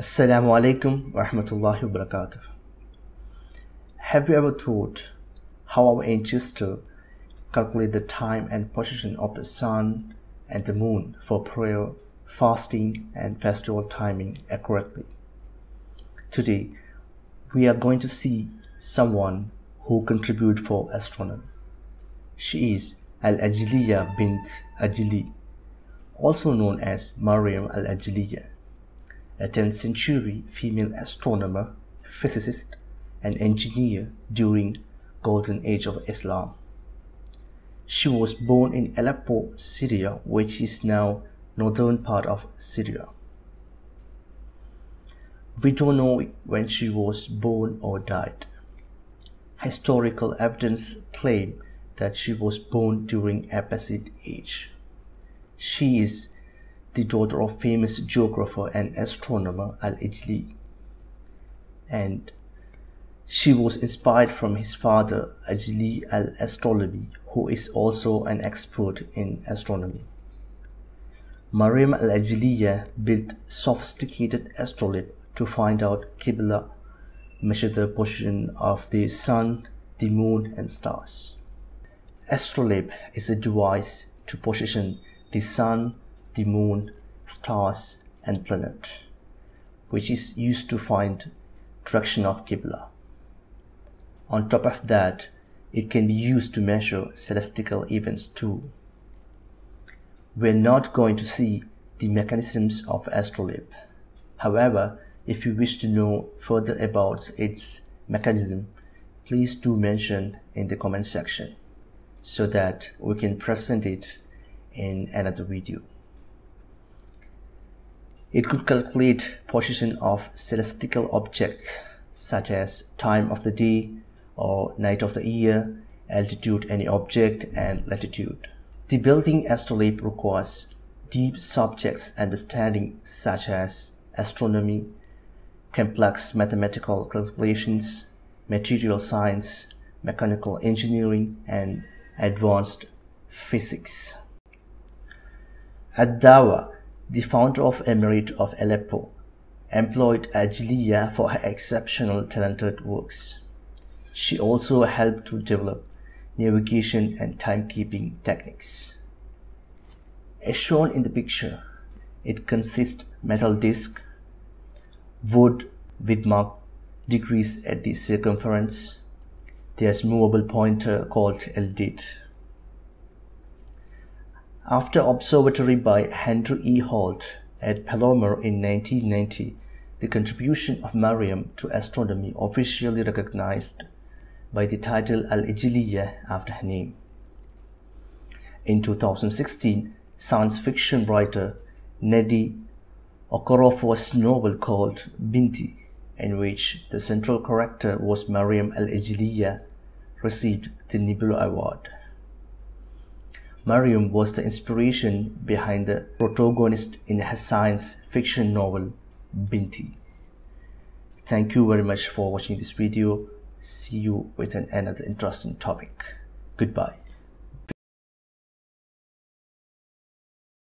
Assalamu alaikum wa rahmatullahi wa barakatuh. Have you ever thought how our ancestors calculate the time and position of the sun and the moon for prayer, fasting, and festival timing accurately? Today, we are going to see someone who contributed for astronomy. She is Al-Ajliya bint Ajli, also known as Maryam Al-Ajliya a 10th century female astronomer, physicist, and engineer during golden age of Islam. She was born in Aleppo, Syria, which is now northern part of Syria. We don't know when she was born or died. Historical evidence claim that she was born during Abbasid age. She is the daughter of famous geographer and astronomer Al-Ijli. And she was inspired from his father Ajli al-Astrolabi, who is also an expert in astronomy. Maryam al-Ajliya built sophisticated astrolabe to find out Qibla, measure the position of the sun, the moon and stars. Astrolabe is a device to position the sun, the moon, stars, and planet, which is used to find direction of Qibla. On top of that, it can be used to measure celestial events too. We're not going to see the mechanisms of astrolabe. However, if you wish to know further about its mechanism, please do mention in the comment section so that we can present it in another video. It could calculate position of celestial objects such as time of the day or night of the year, altitude any object and latitude. The building astrolabe requires deep subjects understanding such as astronomy, complex mathematical calculations, material science, mechanical engineering, and advanced physics. Ad-Dawla the founder of Emirate of Aleppo, employed Ajliya for her exceptional talented works. She also helped to develop navigation and timekeeping techniques. As shown in the picture, it consists metal disc, wood with marked degrees at the circumference. There's movable pointer called alidade. After observatory by Henry E. Holt at Palomar in 1990, the contribution of Mariam to astronomy officially recognized by the title Al-Ijliya after her name. In 2016, science fiction writer Nnedi Okorafor's novel called Binti, in which the central character was Mariam Al-Ijliya, received the Nebula Award. Maryam was the inspiration behind the protagonist in her science fiction novel Binti. Thank you very much for watching this video. See you with an, another interesting topic. Goodbye.